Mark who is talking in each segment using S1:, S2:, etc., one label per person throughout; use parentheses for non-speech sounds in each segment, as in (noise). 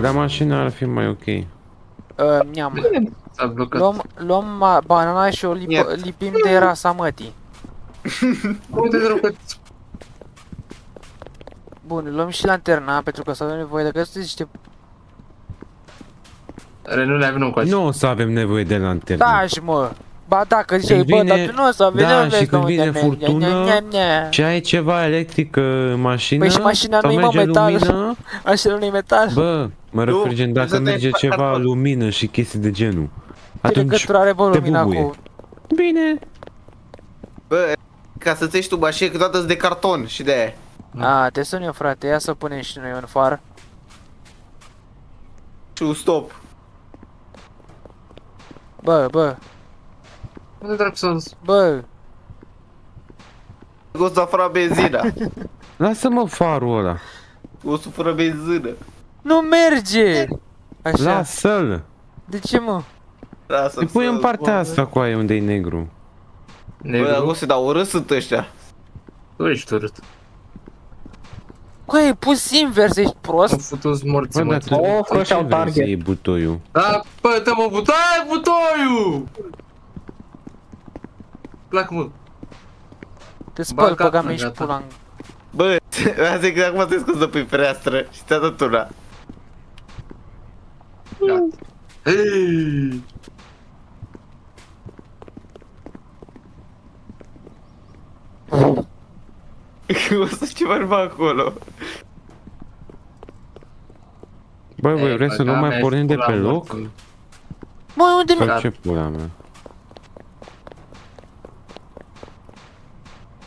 S1: La mașină ar fi mai ok.
S2: Uh, mi-am.
S3: S-a blocat.
S2: Luăm, luăm ma- banana și o lip,
S4: Niet.
S2: lipim de rasa mătii. (laughs)
S3: Uite, dracu, că
S2: Bun, luăm și lanterna, pentru că o să avem nevoie de că sunteți niște...
S3: Renule, vină cu aici.
S1: Nu o să avem nevoie de lanternă.
S2: Taci, mă! Ba da, că ziceai,
S1: Când
S2: bă, dar
S1: vine-
S2: tu nu o să avem
S1: da,
S2: nevoie
S1: și
S2: că
S1: când
S2: unde
S1: vine
S2: merge,
S1: furtună,
S2: nia, nia, nia.
S1: Ce ai ceva electric în mașină?
S2: Păi și mașina
S1: Sau
S2: nu-i, mă,
S1: merge
S2: metal.
S1: lumină? (laughs)
S2: Așa nu-i metal?
S1: Bă, mă
S4: Nu,
S1: refer gen dacă
S4: să te
S1: merge
S4: faci
S1: ceva
S4: carton.
S1: lumină și chestii de genul.
S2: Ce
S1: Atunci,
S2: legătură are, bă,
S1: te
S2: lumina
S1: bubuie.
S2: cu...
S1: bine.
S4: Bă, ca să-ți ieși tu mașină câteodată de carton și de aia.
S2: A, te sun eu, frate, ia să punem și noi un far.
S4: Și un stop.
S2: Bă, bă,
S3: Unde dracu s-a dus?
S2: bă,
S4: O să fără benzina. (laughs)
S1: Lasă-mă farul ăla.
S4: O să fără benzină.
S2: Nu merge! Așa,
S1: Lasă-l.
S2: de ce, mă?
S4: Lasă
S1: Îi pui în partea asta cu aia unde e negru.
S4: Bă, dar
S3: Negru.
S4: o să dau urât sunt ăștia.
S3: Tu ești urât.
S2: Cu ai pus invers, ești
S3: Am
S2: prost?
S3: futut morți,
S1: Bă,
S3: mă.
S1: dar tu
S5: Oh,
S1: de
S5: că
S1: ce
S5: și-au
S1: vrei să
S5: target.
S1: iei butoiul?
S3: Da, bă, te mă butoiu, ai butoiul! Plac mult.
S2: Te spăl,
S3: Ba,
S2: băga
S3: gata,
S2: mea și
S3: gata.
S2: pula în...
S4: Bă, asta că acum te scuză pe fereastră și ți-a dat una.
S3: Gata. (laughs) Hei!
S4: o să ce vorba acolo.
S1: Bă, voi
S3: Ei,
S1: vreți să
S3: bă,
S1: nu
S3: da,
S1: mai
S3: mi-ai
S1: pornim de
S3: spus
S1: pe
S3: la
S1: loc?
S3: morții.
S2: Mă, unde mi
S1: Sau ce pula mea?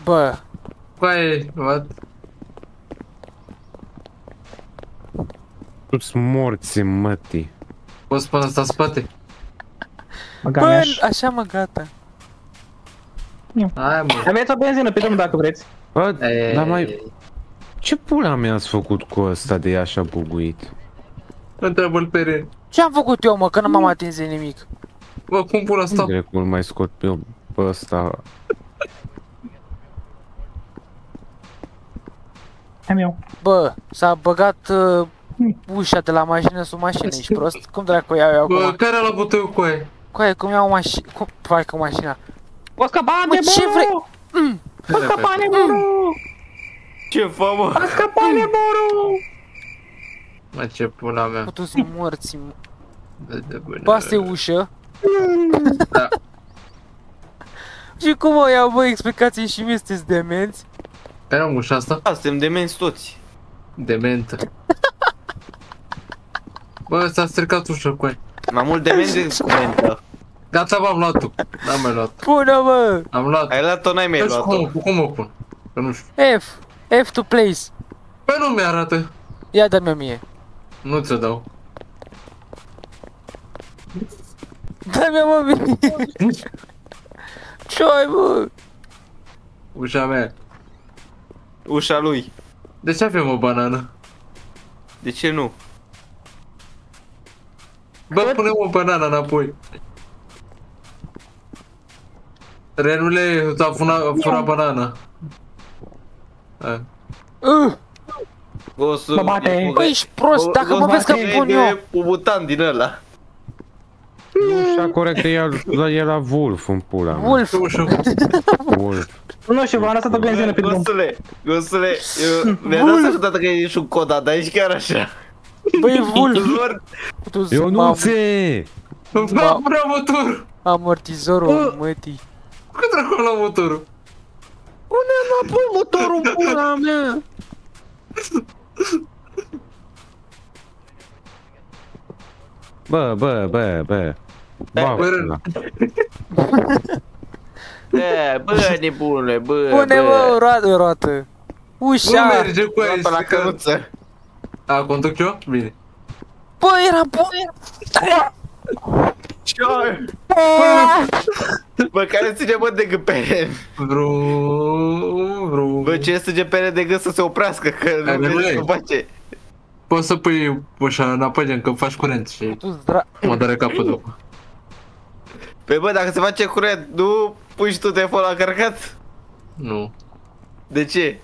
S2: Bă,
S3: Coaie, what?
S1: Tu-s morți, mătii.
S3: Poți până asta în spate?
S5: Băga
S2: bă,
S5: mea și...
S2: așa mă, gata.
S3: Hai, mă.
S5: Aveți o benzină pe drum dacă vreți.
S1: Bă,
S3: Ei,
S1: dar mai... Ce pula mea ați făcut cu ăsta de e așa buguit?
S3: Întreabă-l pe Ren.
S2: Ce am făcut eu, mă, că nu m-am atins de nimic?
S3: Bă, cum pula asta?
S1: Grecul mai scot pe eu pe ăsta.
S5: Am eu.
S2: Bă, s-a băgat uh, ușa de la mașină sub mașină, ești prost? Cum dracu iau eu
S3: Bă,
S2: acum?
S3: care a la butoiul coaie?
S2: Coaie, cum iau mașina? Cum fac cu mașina?
S5: O scăpa
S2: Mă,
S5: de
S2: ce vrei?
S5: buru! O scăpa de buru!
S4: Ce fă, mă?
S5: O scăpa de buru!
S3: Mă, ce pula mea.
S2: Putu-s morți, mă.
S3: Dă de bune.
S2: Bă, asta e ușă.
S3: Da.
S2: Și cum o iau, bă, explicații și mie sunteți demenți?
S3: Care am ușa asta?
S4: Da, suntem demenți toți.
S3: Dementă. Bă, s-a stricat ușa coaie.
S4: Mai mult demenți decât cumentă.
S3: Gata, v-am luat-o. N-am mai luat.
S2: Bună, bă!
S3: Am luat.
S4: Ai luat-o, n-ai mai
S3: Nu știu
S4: luat-o.
S3: cum, cum o pun? Că nu știu.
S2: F. F to place.
S3: Păi nu mi-arată.
S2: Ia dă-mi mie.
S3: Nu ți-o dau.
S2: Dă-mi mă mie. (laughs) Ce ai, bă?
S3: Ușa mea.
S4: Ușa lui.
S3: De ce avem o banană?
S4: De ce nu?
S3: Bă, punem o banană înapoi. Renule, ți-a furat, furat banana. Hai.
S2: Uh,
S4: O să...
S5: Mă bate.
S2: bă, ești prost, dacă mă vezi că pun eu.
S4: Un mutant din ăla.
S1: Ușa corectă e la, e la Wolf în pula mea.
S2: Wolf.
S3: Ușa.
S1: Wolf.
S5: Nu știu, v-am lăsat o benzină pe drum.
S4: Gosule, Gosule, eu mi-a dat să dată că ești un codat, dar ești chiar așa.
S2: Băi, Wolf.
S4: Lor,
S2: Putu-s
S1: Eu nu
S2: mam-
S1: țe!
S3: Îmi fac prea motor.
S2: Amortizorul mătii.
S3: Cât dracu la motorul?
S1: Unde mă pun motorul în pula mea? Bă, bă, bă, bă. Bă,
S3: bă,
S1: pula. (laughs)
S4: e, bă, nebunule, bă,
S2: Pune,
S4: bă.
S2: bă, o roată, o roată.
S3: Nu
S2: Ușa.
S3: merge cu aia.
S4: Pe la
S3: stricat.
S4: căruță.
S3: A, conduc eu? Bine.
S2: Bă, era bun.
S4: Ce Bă, care ține mă de gâpere?
S3: Vrum, vrum.
S4: Bă, ce sânge pe de gât să se oprească, că
S3: Hai,
S4: nu
S3: nebune.
S4: vezi ce face.
S3: Poți să pui ușa înapoi de încă faci curent și
S2: Tu dra...
S3: mă doare capul după.
S4: Pe bă, dacă se face curent, nu pui și tu telefonul la cărcat?
S3: Nu.
S4: De ce?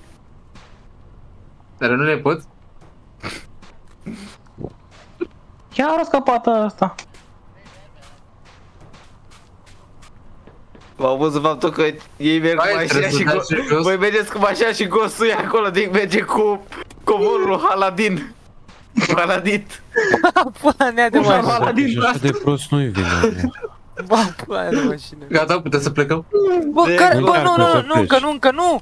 S3: Dar nu le pot?
S5: Chiar a scăpat ăsta.
S4: V-au văzut faptul că ei merg cu
S3: Hai,
S4: mașina
S3: trebuie
S4: și
S3: să
S4: go...
S3: dai și jos.
S4: Voi mergeți cu mașina și gostul e acolo, din merge cu covorul lui Haladin. Haladit.
S2: Pula mea de
S5: Ușa
S2: mașină.
S5: mea.
S1: Și așa de prost nu-i vine.
S2: Bă, pula mea de mașină.
S3: Gata, putem să plecăm?
S2: Bă,
S4: De-
S2: care,
S1: nu
S2: bă,
S1: chiar
S2: nu,
S1: că să
S2: nu, nu,
S1: pleci.
S2: încă nu, încă nu!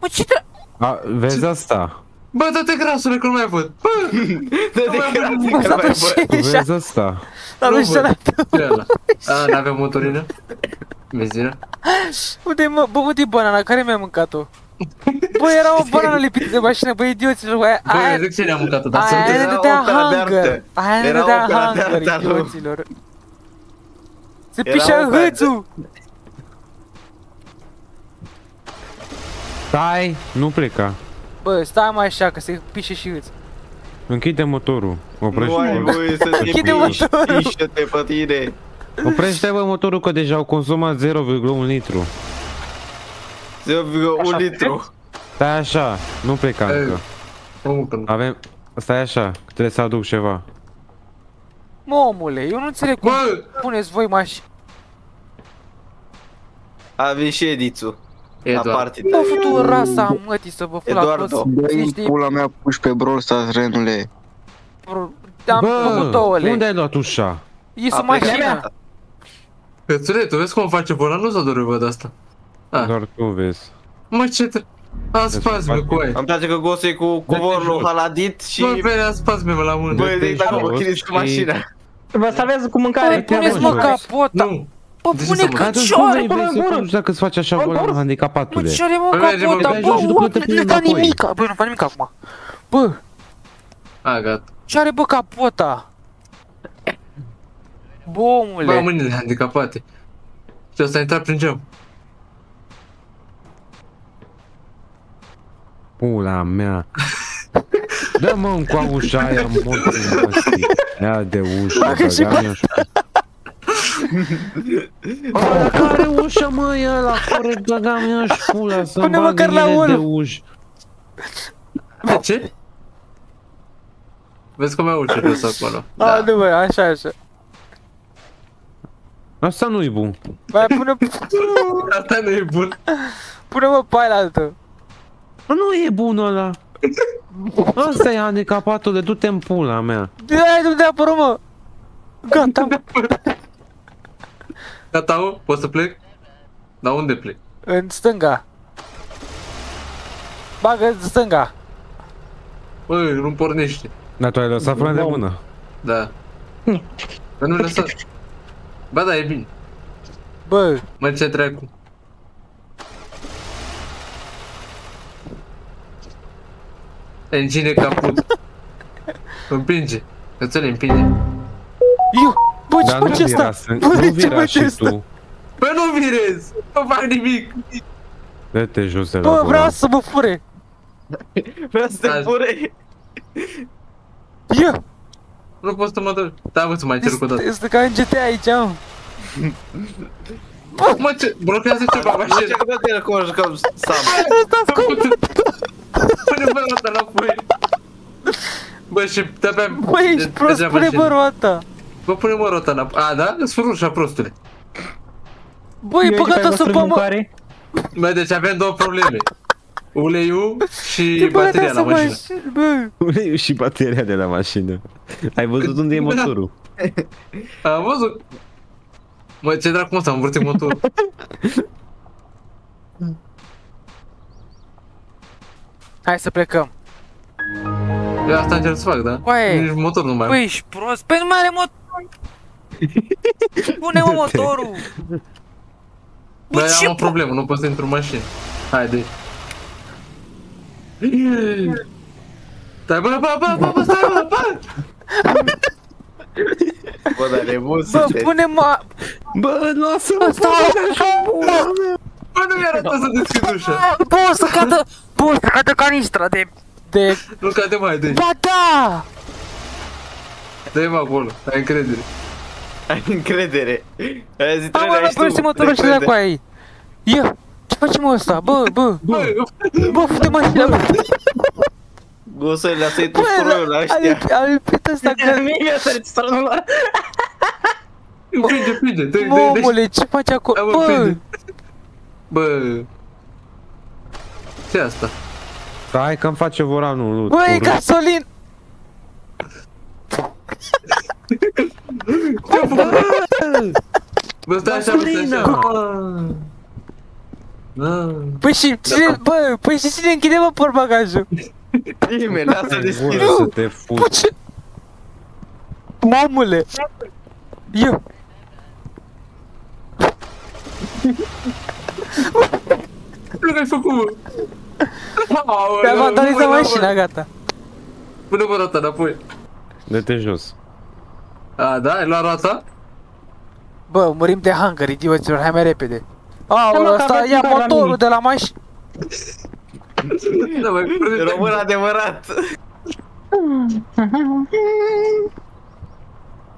S2: Mă, ce tra...
S1: A, vezi asta?
S3: Bă, dă-te grasule că nu mai văd. Bă,
S4: De de
S2: Bă,
S4: grație,
S2: s-a
S4: că mai bă.
S2: dus și
S1: Vezi asta?
S2: s-a
S3: Nu
S2: dus și
S3: văd.
S2: ăla.
S3: ce e ăla? A, n-avem motorină? Benzină?
S2: Unde mă, bă, unde e banana? Care mi-a mâncat-o? Bă, era o banană lipită de mașină, bă, idioților, bă, aia,
S3: Bă,
S2: aia,
S3: eu zic cine a mâncat-o, dar
S2: aia
S3: să
S2: ne
S4: Era
S2: dădea
S4: opera de
S2: hunger,
S4: artă.
S2: aia ne
S4: Era
S2: dădea
S4: opera de
S2: hunger,
S4: artă, nu?
S2: idioților. Se
S4: Era
S2: pișea
S4: opera de-
S2: hâțul!
S1: Stai, nu pleca.
S2: Bă, stai mai așa, că se pișe și hâț.
S1: Închide motorul.
S4: Nu ai
S1: Oprește-te.
S4: voie să te
S2: Închide
S4: piși,
S2: motorul.
S4: pișă-te pe tine.
S1: Oprește bă motorul că deja au consumat 0,1 litru.
S4: 0,1 litru.
S1: Stai așa, nu pleca
S3: Ei.
S1: încă.
S3: Omul că nu.
S1: Avem... Stai așa, că trebuie să aduc ceva.
S2: Mă, omule, eu nu înțeleg cum
S3: Bă!
S2: puneți voi mașini.
S4: A venit și Edițu. La
S3: Eduard.
S4: party
S2: Bă, futu rasa mătii să vă fula
S4: Eduardo.
S2: toți.
S6: Dă-i
S2: Niște
S6: pula mea puși pe Brawl Stars, renule.
S2: am făcut
S1: Bă,
S2: ouăle.
S1: unde ai luat ușa?
S2: E
S4: A
S2: sub
S4: plecat
S2: mașină.
S4: gata.
S3: Cățule, tu vezi cum face volan? Nu s-a dorit văd asta. Ah.
S1: Doar tu vezi.
S3: Mă, ce te... Am spasme cu aia.
S4: Îmi place că gostul e cu covorul lui
S3: jos.
S4: Haladit și...
S3: Bă, bine, am spasme la mână.
S4: Băi, de dacă
S1: jos
S4: mă chiriți cu
S1: și-
S4: mașina.
S5: Vă salvează cu
S2: Bă,
S5: mâncare.
S2: puneți
S1: mă,
S2: mă
S1: jos.
S2: capota.
S3: Nu.
S2: Bă,
S3: De ce
S2: pune
S3: să mă-
S1: Atunci cum vrei,
S2: căcioare,
S1: vrei
S5: până
S1: să
S5: în gură.
S1: faci dacă îți faci așa
S5: Bă,
S1: volan
S5: bă,
S1: handicapatule?
S2: Mă, ce are mă
S3: Bă, merge,
S2: capota?
S3: bă,
S1: merge și
S2: Bă,
S1: după
S2: bă,
S1: te
S2: nu
S1: pune
S2: fac
S1: înapoi.
S2: nimic. Bă, nu fac nimic acum. Bă,
S3: A, gata.
S2: ce are bă capota? Bă,
S3: Bă,
S2: omule.
S3: mâinile handicapate. Și ăsta a intrat prin geam.
S1: Pula mea. Dă-mă încoa ușa aia, morții măstii. Ia de ușă,
S2: Bagă și
S1: băga mi Ăla care ușă, mă, e ăla, corect, băga mi și pula, să-mi
S2: Pune
S1: bagă
S2: măcar la
S1: ele de
S2: unul.
S1: uși.
S3: De ce? Vezi cum e ușa de asta acolo.
S2: A, nu bă, așa, așa.
S1: Asta nu-i bun.
S2: Mai pune, (laughs)
S3: Asta nu e bun.
S2: pune mă pe aia altă.
S1: Nu e bun ăla. Asta e handicapatul, du-te în pula mea.
S2: Hai, nu te apără, mă. Gata, mă.
S3: Gata, mă? Pot să plec? Dar unde plec?
S2: În stânga. Bagă în stânga.
S3: Bă, nu pornește.
S1: Dar tu ai lăsat frâna de mână.
S3: Da. Dar nu lăsa. Ba da, e bine.
S2: Bă,
S3: Mă, ce dracu. Engine caput. (laughs) Împinge. Cățele împinge.
S2: eu. Bă, ce
S1: Dar nu vira,
S2: asta? Bă,
S1: nu
S2: ce
S1: vira și
S2: asta?
S1: tu.
S3: Bă, nu virez! Nu fac nimic!
S1: Dă-te jos de la
S2: Bă, vreau să mă fure.
S4: Vreau să te fure.
S2: Eu.
S3: Nu pot să mă dă. Da, mă, să mai încerc o dată.
S2: Este, ca în GTA aici, mă.
S3: Mă, ce? Blochează ceva, mașină.
S4: știu că te cum jucăm Sam.
S2: Asta scop.
S3: Pune bă roata înapoi. Bă, și de-abia...
S2: Bă, ești
S3: de-
S2: prost,
S3: deja
S2: pune
S3: mașină.
S2: bă roata.
S3: Bă, pune mă roata înapoi. A, da? Îți fur ușa, prostule.
S2: Bă, e băgat-o sub pământ.
S5: mâncare.
S3: Bă, deci avem două probleme. Uleiul și
S2: E băgat
S3: bateria la
S2: sub
S3: mașină.
S2: mașină. Bă,
S1: Uleiul și bateria de la mașină. Ai văzut unde e
S3: Da.
S1: motorul? (laughs)
S3: Am văzut. Mă, ce dracu mă, s-a învârtit motorul. (laughs)
S2: hai să plecăm.
S3: Eu asta încerc să fac, da?
S2: Coaie.
S3: Nici motor nu mai
S2: Bă,
S3: am.
S2: ești prost. Păi nu mai are motor. Pune mă motorul.
S3: Bă,
S2: Bă, ce
S3: am o problemă, nu pot să intru în mașină. Haide. Stai, bă, bă, bă, bă, bă, stai, bă, bă!
S4: Bă, dar nebun
S2: Bă,
S4: sunteți.
S2: pune mă...
S1: Bă, lasă-mă,
S2: Asta...
S3: Bă, nu mi arată să deschid ușa.
S2: Bă, o să cadă... Bă, o să cadă canistra de... De...
S3: Nu cade mai, dă
S2: Ba da!
S3: Dă mă acolo, ai încredere.
S4: Ai încredere. Aia zi
S2: Am
S4: trebuie
S2: mă, părți motorul și de cu ai. Ia! Ce facem ăsta? Bă, bă!
S3: Bă,
S2: Bă, fute mașina mea!
S4: Gosă, lasă-i tu
S2: Bă,
S4: stroiul la
S2: am
S4: ăștia.
S2: lipit- am lipit ăsta că...
S5: Mie (laughs) mi-a sărit stronul ăla.
S3: Împinge, împinge, dă-i, dă-i, dă-i.
S2: Omule, ce faci acolo?
S3: Hai, mă,
S2: Bă,
S3: împinge. Bă. ce asta?
S1: Stai că-mi face voranul lui.
S2: bă, e
S1: Turul.
S2: gasolin!
S3: Bă, stai așa, stai
S1: Gasolină!
S3: așa. Da.
S2: Păi și cine, bă, păi și cine închide mă portbagajul?
S4: Nimeni, lasă
S1: Gură
S4: deschis.
S1: să te
S2: Bă,
S1: fut.
S2: ce? Mamule! Eu!
S3: Ce ai făcut, mă?
S2: Mi-a vandalizat mașina, gata.
S3: Pune mă roata înapoi.
S1: Dă-te jos.
S3: A, da? Ai luat roata?
S2: Bă, murim de hunger, idioților, hai mai repede. Aoleu,
S5: mă, că
S2: ăsta
S5: aveți
S2: ia
S5: care la
S2: motorul
S5: mine.
S2: de la mașină.
S3: Da, mai prinde.
S4: Român adevărat.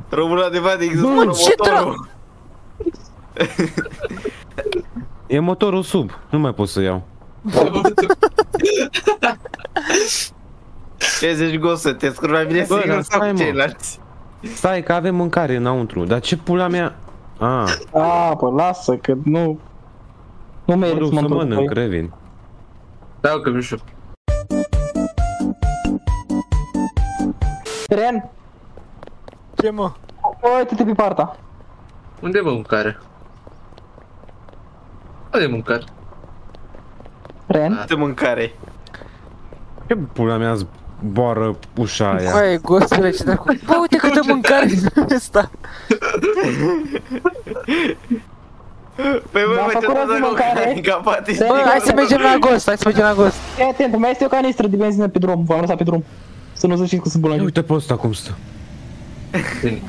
S4: Român adevărat există
S2: Bă,
S4: fără
S2: ce
S4: motorul.
S1: E motorul sub. Nu mai pot să iau. (laughs)
S4: Ce zici, Gosă, te scurgi mai bine
S1: Bă,
S4: singur
S1: dar
S4: sau
S1: stai,
S4: cu
S1: mă.
S4: ceilalți?
S1: Stai că avem mâncare înăuntru. Dar ce pula mea... Ah,
S5: A, bă, lasă, că nu... Nu
S1: mă
S5: meriți
S1: duc să
S5: mântul
S1: mănânc,
S5: tăi.
S1: revin.
S3: Da, că mișu.
S5: Ren,
S2: Ce mă?
S5: uite-te pe parta.
S3: Unde e mă mâncare? Unde e mâncare?
S5: Ren,
S4: De mâncare.
S1: Ce pula mea zboară ușa aia?
S2: Băi, gostule, ce dracu. Bă, uite câtă mâncare e asta.
S4: Păi bă,
S5: Mi-am
S4: mă, ce
S5: făcut rost de
S4: să
S5: mâncare.
S4: Capati.
S2: Bă, hai să mergem la gost, hai să mergem la gost.
S5: fii atent, mai este o canistră de benzină pe drum, v-am lăsat pe drum. Să nu ziceți că sunt
S1: Ia
S5: bolnavi.
S1: uite pe ăsta cum stă.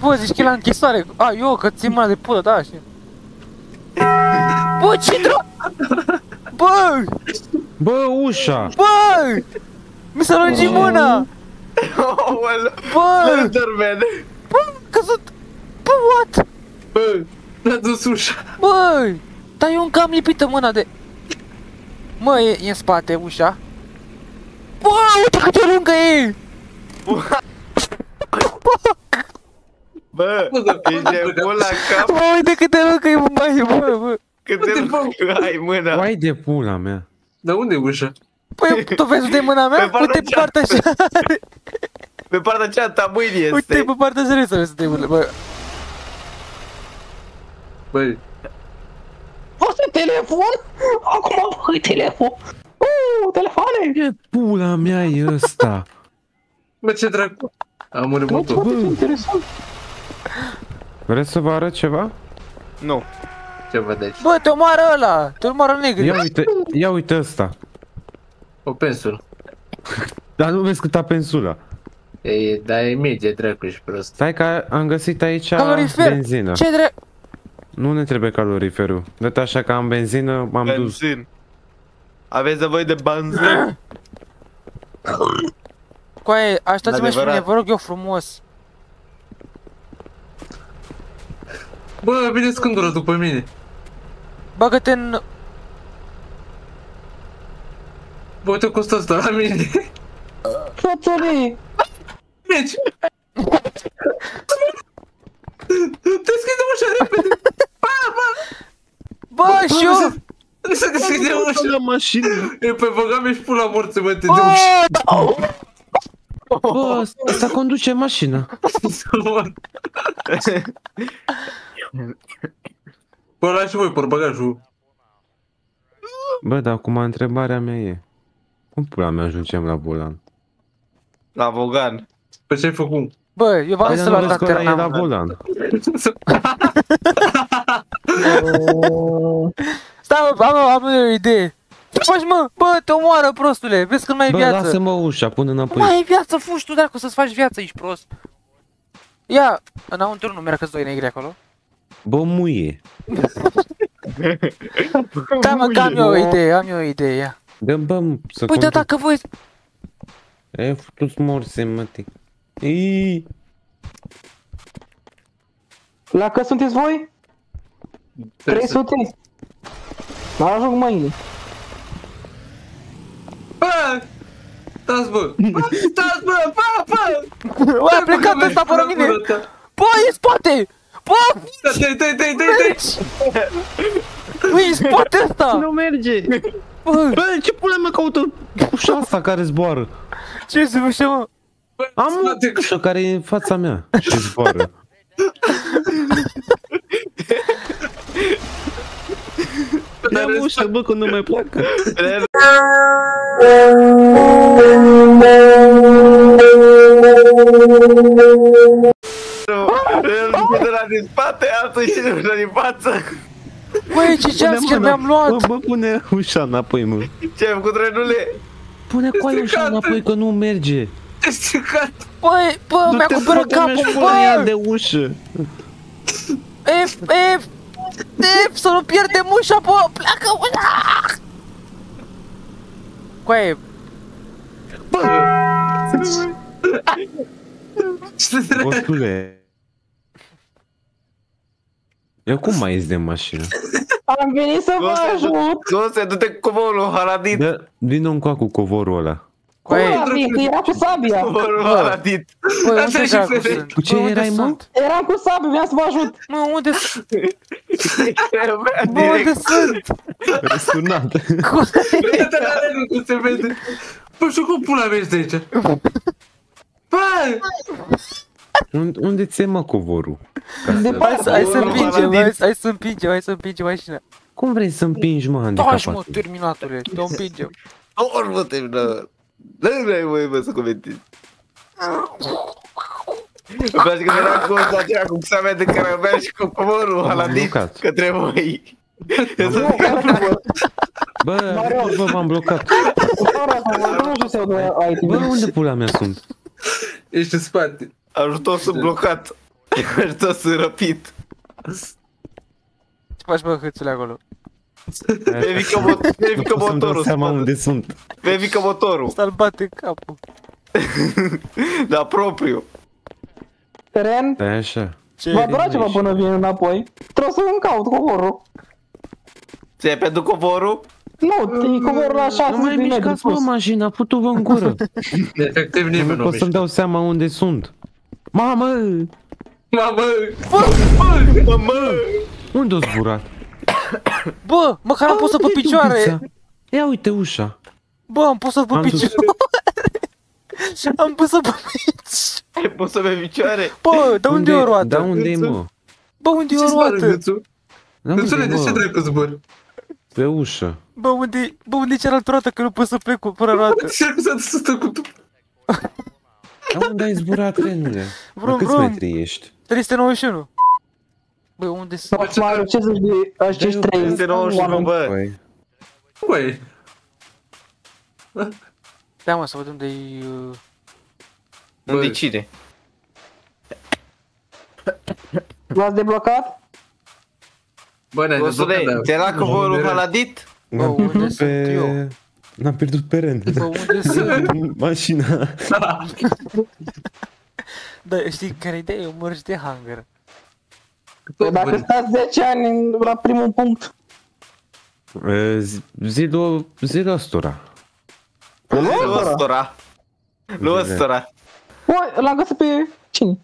S2: Bă, zici că e la închisoare. A, eu, că țin mâna de pulă, da, știu. Bă, ce drum? Bă,
S1: Bă, ușa!
S2: bă! Mi s-a lungit mâna!
S4: Aoleu.
S2: Bă,
S4: Slenderman.
S2: bă, am căzut! Bă, what?
S3: Bă, ne-a dus ușa.
S2: Bă, dar eu încă am lipită mâna de... Mă, e, e în spate ușa. Bă, uite cât de lungă e!
S4: Bă,
S3: Bă, dar
S4: ești nebun la cap
S2: Bă, uite cât de lungă e, bă, bă, bă.
S4: cât de lung ai mâna.
S1: Vai de pula mea.
S3: Dar unde e ușa?
S2: Păi, (laughs) tu vezi de mâna mea?
S4: Pe partea
S2: Uite (laughs) pe partea așa.
S4: Pe partea cealaltă mâini este.
S2: Uite pe partea așa să vezi de mână, bă.
S3: Băi,
S5: Asta e telefon? Acum băi, telefon. Uuu, telefoane!
S1: Ce pula mea e ăsta?
S3: bă, ce dracu? Am murit
S5: Nu,
S3: motor.
S5: foarte interesant.
S1: Vreți să vă arăt ceva?
S4: Nu.
S3: Ce văd aici?
S2: Bă, te omoară ăla, te omoară negri.
S1: Ia uite, ia uite ăsta.
S3: O pensul.
S1: Dar nu vezi câta pensula.
S3: E, dar e medie, dracu, ești prost.
S1: Stai că am găsit aici
S2: Calorifer.
S1: benzină.
S2: Ce dre...
S1: Nu ne trebuie caloriferul. Dă-te așa că am benzină, m-am dus.
S4: Benzin. Aveți nevoie de benzin?
S2: Coaie, așteptați-mă și pe mine,
S4: Adevărat.
S2: vă rog eu frumos.
S3: Bă, vine scândură după mine.
S2: Bagă-te în...
S3: Bă, uite cum stă asta la mine.
S5: Frățării!
S3: Deci. Deschide ușa repede.
S2: Bă, și eu...
S3: Nu se deschide ușa.
S1: la mașină.
S3: E pe băgame și pula morții, mă, te de ușa.
S1: Bă, ăsta conduce mașina.
S3: Bă, lași și voi portbagajul.
S1: Bă, dar acum întrebarea mea e. Cum pula mea ajungem la volan?
S4: La Vogan.
S3: Pe ce ai făcut?
S2: Bă, eu v-am
S1: Păi,
S2: zis
S1: dar
S2: la
S1: nu vezi că ăla e la
S2: tractor,
S1: volan. (laughs)
S2: Stai, mă, am, am eu o idee. Ce faci, mă? Bă, te omoară, prostule. Vezi că nu mai ai
S1: Bă,
S2: viață.
S1: lasă-mă ușa, până
S2: Nu
S1: înapoi.
S2: mai ai viață, fugi tu, dracu, să-ți faci viață, ești prost. Ia, înăuntru nu mi-era că doi negri acolo.
S1: Bă, muie.
S2: Da, mă, că am eu o idee, am eu o idee, ia.
S1: Dă, bă, să
S2: Păi, da, dacă voi...
S1: E făcut morse, mătii. Iii.
S5: La că sunteți voi? 300? Mă ajung mâine.
S3: Bă! Dați stați, bă! (laughs) Stați, bă! Bă, bă!
S2: Bă, a plecat ăsta fără mine! Bă, e spate! Bă,
S3: Dai, dai, dai, dai, dai!
S2: Bă, e în spate ăsta!
S1: Nu merge!
S2: Bă,
S1: Bă, ce pula mea caută ușa asta care zboară?
S2: ce se ușa, mă?
S1: Am o
S3: Spate,
S1: ușă care e în fața mea și zboară. Ia ușa, bă, că nu mai pleacă.
S4: Unul de la din spate, altul și de la din față.
S2: Băi, ce jumpscare mi-am luat!
S1: Bă, bă, pune ușa înapoi, mă.
S4: Ce ai făcut, Renule?
S1: Pune cu aia ușa înapoi că nu merge.
S3: Ce stricat!
S2: Băi, bă, mi-a cumpărat capul, bă!
S1: de ușă.
S2: F, F, F, să nu pierdem ușa, bă, pleacă ușa! Coaie, (laughs)
S1: Bostule. Eu cum mai ies de mașină?
S5: Am venit să vă ajut!
S4: Nu se du-te cu covorul Haladit.
S1: Dă, vină încoa cu covorul ăla.
S5: Cum
S2: coaie,
S5: era, că era cu sabia!
S4: Covorul Haladit.
S2: băi,
S3: Asta
S2: unde
S3: și
S2: dracu
S3: fete.
S2: sunt?
S1: Cu ce
S2: Bă, unde
S1: erai, mă?
S2: sunt?
S5: Eram cu sabia, vreau să vă ajut!
S2: Mă, unde sunt? Bă,
S4: Direct.
S2: unde sunt?
S1: Sunat.
S3: Uite-te la Renu cum se vede! Bă, și cum pula mea ești de aici? Bă!
S1: Unde, unde ți-e mă covorul? Ca să...
S5: Departe.
S2: Hai să, hai să
S4: Covorul
S2: împingem,
S4: Aladdin.
S2: hai, să- hai să împingem, hai să împingem mașina.
S1: Cum vrei să împingi, mă,
S2: Taci, mă,
S1: handicapat?
S2: terminatule, te împingem.
S4: Ori mă termină. Nu ai voie mă să comentezi. Îmi place că era cu ăsta aceea cu psa mea de caramel și cu covorul
S1: Am
S4: Haladit
S1: blocat.
S4: către voi.
S5: Nu, chiar nu văd.
S1: Bă, bă, m-am blocat.
S5: Fără să văd, nu știu să de
S1: Bă,
S5: item.
S1: unde pula mea sunt?
S3: Ești în spate.
S4: Ajutor sunt blocat. (laughs) Ajutor sunt răpit.
S2: Ce faci, bă, hâțule acolo?
S4: Verifică, mot- verifică
S1: Nu pot să-mi dau
S4: motorul.
S1: seama unde sunt.
S4: Verifică motorul.
S2: Ăsta-l bate capul. (laughs)
S4: Da, propriu.
S5: Teren,
S1: Stai așa.
S2: Ce?
S5: va dura ceva până vin înapoi. Trebuie să îmi caut covorul.
S4: Ți-ai pierdut covorul?
S5: Nu, e covorul la 6
S1: Nu mai
S5: mm
S1: mișcați, mă,
S5: sus.
S1: mașina, putu-vă în gură.
S3: Efectiv
S1: Nu
S3: nimeni nu
S1: pot să-mi
S3: mișcă.
S1: dau seama unde sunt. Mamă!
S3: Mamă!
S4: Mamă!
S1: Unde o zburat?
S2: Bă, măcar am pus-o pe
S1: Unde e
S2: picioare.
S1: dubița? Ia uite ușa.
S2: Bă, am pus-o pe
S1: Am dus.
S2: picioare. (laughs) Am pus-o pe picioare.
S4: Ai pus-o pe picioare?
S2: Bă, de unde e o roată?
S1: Da, unde e, mă?
S2: Bă, unde e
S3: Ce
S2: o
S3: zboară,
S2: roată?
S3: Gâțu?
S1: Da, unde
S3: Gâțule,
S1: e,
S3: de ce
S1: mă?
S3: dracu zbor?
S1: Pe ușă.
S2: Bă, unde bă, unde e cealaltă roată? Că nu pot să plec cu fără roată.
S3: Ce dracu s-a dus să stă cu tu?
S1: Da, unde ai zburat, trenule?
S2: Vrum,
S1: La câți
S2: vrum.
S1: metri ești?
S2: 391. Bă, unde sunt?
S5: Mai are 50 de acești
S1: Da, eu-
S5: trei
S4: Este 91,
S5: oameni.
S4: bă.
S1: Păi,
S3: Băi,
S2: Da, mă, să văd unde e... uh,
S4: Unde cine?
S5: L-ați deblocat?
S3: bă, ne-ai
S4: Gosule,
S3: dezvoltat, da.
S4: ți-era covorul Haladit?
S1: N-am
S2: unde
S1: pierdut
S2: sunt eu?
S1: Pe... N-am pierdut pe rând.
S2: Bă, unde sunt? (laughs)
S1: Mașina. (laughs)
S2: Da, știi care ideea? Eu mărci de hangar.
S5: Păi Dacă stați 10 ani în- la primul punct.
S1: E, zi- Zilul, zilul ăstora.
S4: Lu ăstora. Lu ăstora.
S5: Oi, l-am găsit pe cine?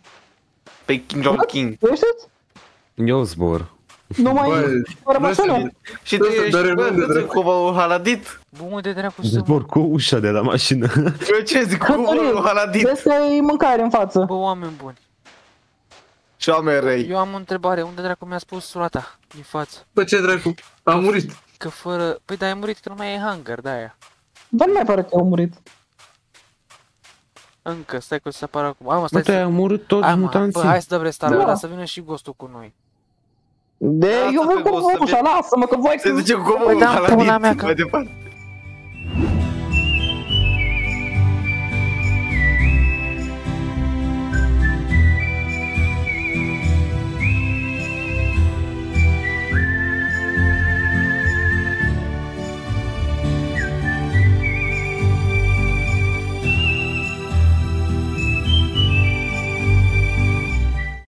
S4: Pe King Jong King.
S5: Ești?
S1: Eu zbor.
S5: Nu mai
S3: Bă,
S5: fără
S3: nu știu,
S5: mașină?
S4: Și tu
S3: Nu,
S4: ești,
S3: dar
S4: bă,
S3: unde,
S4: nu
S3: dracu?
S4: covorul Haladit?
S2: Bă, unde dracu sunt? mă?
S1: Zbor cu ușa de la mașină. (laughs)
S4: Eu ce zic covorul Haladit?
S5: Vezi că e mâncare în față.
S2: Bă, oameni buni.
S4: Și oameni răi.
S2: Eu am o întrebare. Unde dracu mi-a spus roata? Din față.
S3: Bă, ce dracu? Am murit.
S2: Că fără... Păi da, ai murit că nu mai e hangar, da aia.
S5: Dar nu mai pare că au murit.
S2: Încă, stai că o să apară acum. Hai mă,
S1: Nu
S2: stai
S1: te-ai
S2: să...
S1: omorât toți
S2: Hai mă,
S1: mutanții.
S2: bă, hai să dăm restart,
S5: Da.
S2: bă, dar să vină și ghostul cu noi.
S5: De,
S4: Lasă
S5: eu
S4: pe
S5: văd cu
S4: gust să
S5: ușa, lasă-mă că voi...
S4: Se duce cu
S2: Păi
S4: covorul
S2: da, pula mea
S4: Haladit.
S2: că-
S4: Mai departe.